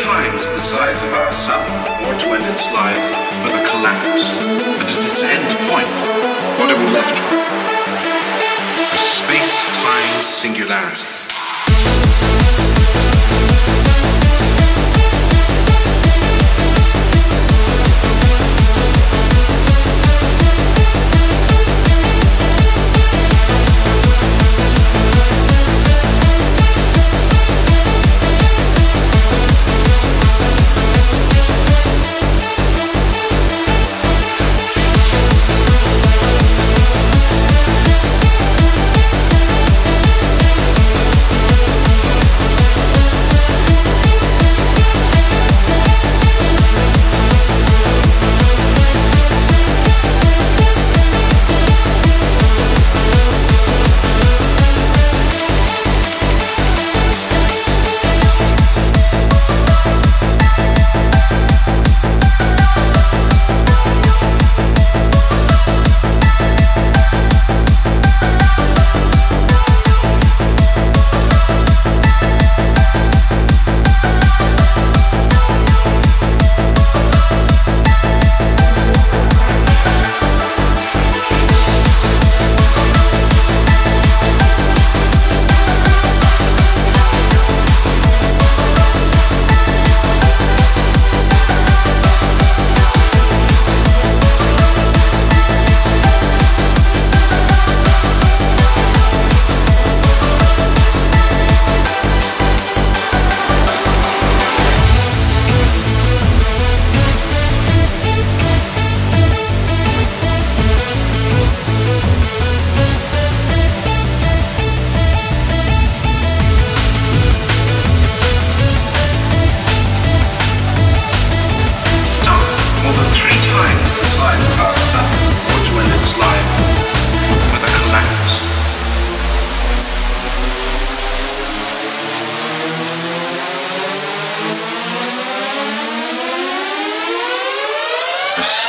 times the size of our sun, or to end its life with a collapse. And at its end point, what are we left with? A space-time singularity.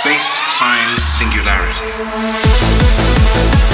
Space-time singularity.